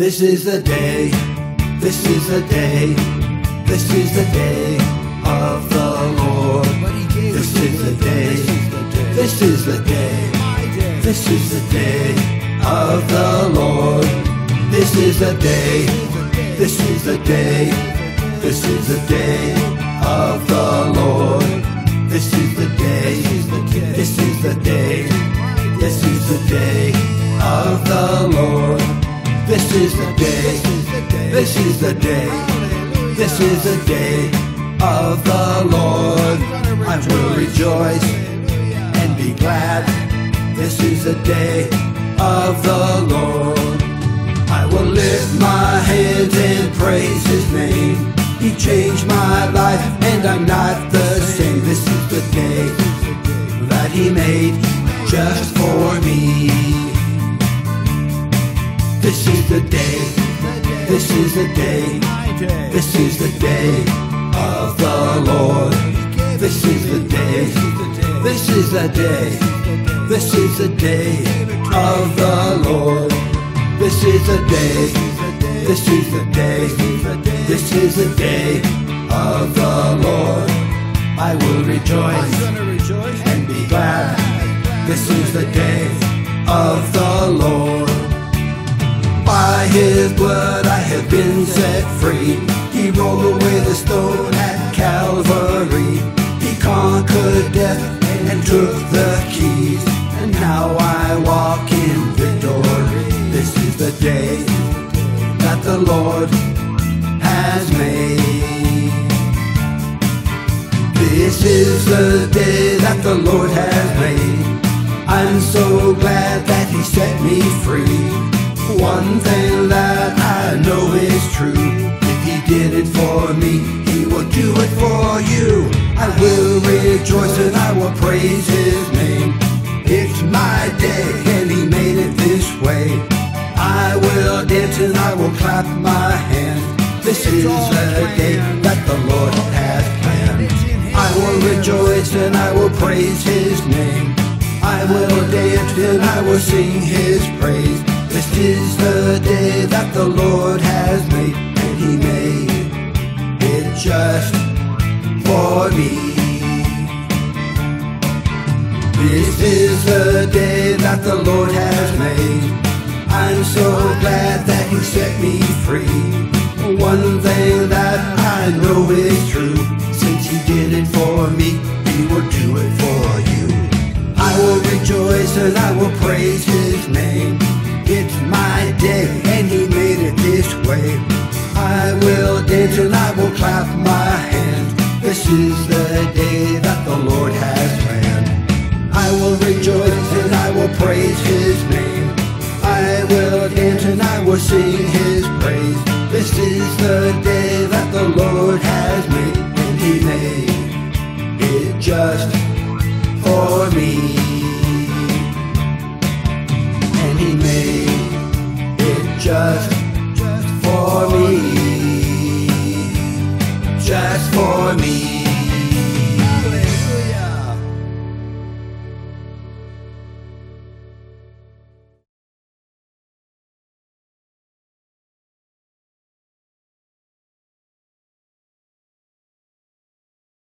This is the day, this is the day, this is the day of the Lord. This is the day, this is the day, this is the day of the Lord. This is the day, this is the day, this is the day this is the day, this is the day of the Lord. I will rejoice and be glad. This is the day of the Lord. I will lift my hands and praise His name. He changed my life and I'm not the same. This is the day that He made just for me. This is the day, this is the day, this is the day of the Lord. This is the day, this is the day, this is the day of the Lord. This is the day, this is the day, this is the day of the Lord. I will rejoice and be glad. This is the day of the Lord. By his blood took the keys. And now I walk in victory. This is the day that the Lord has made. This is the day that the Lord has made. I'm so glad that He set me free. One thing that I know is true. If He did it for me, He will do it for you. I will rejoice and Praise His name. It's my day and He made it this way. I will dance and I will clap my hands. This is the day that the Lord has planned. I will rejoice and I will praise His name. I will dance and I will sing His praise. This is the day that the Lord has the Lord has made. I'm so glad that He set me free. One thing that I know is true. Since He did it for me, He will do it for you. I will rejoice and I will praise His name. It's my day and He made it this way. I will dance and I will clap my hands. This is the the day that the Lord has made, and He made it just for me. And He made it just